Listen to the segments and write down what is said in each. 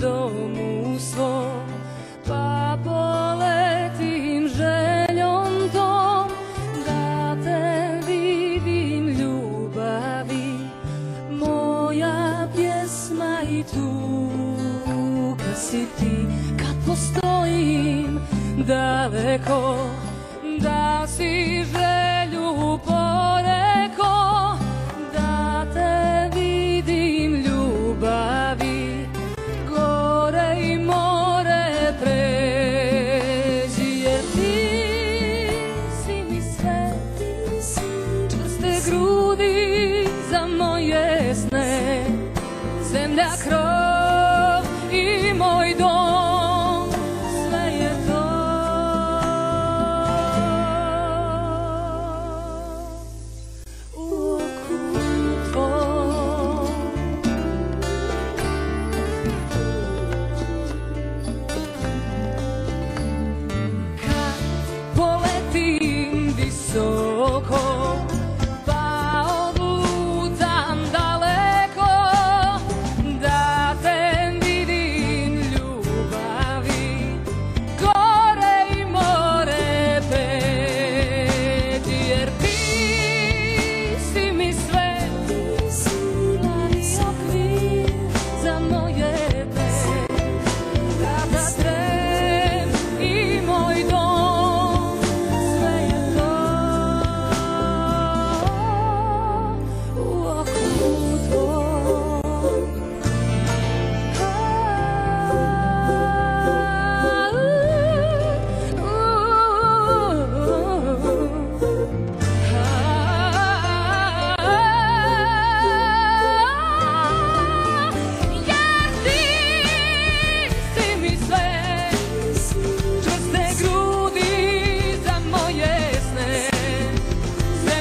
domu svom, pa poletim željom tom, da te vidim ljubavi, moja pjesma i tuga si ti, kad postojim daleko, da si želju grudi za moje sne,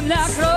la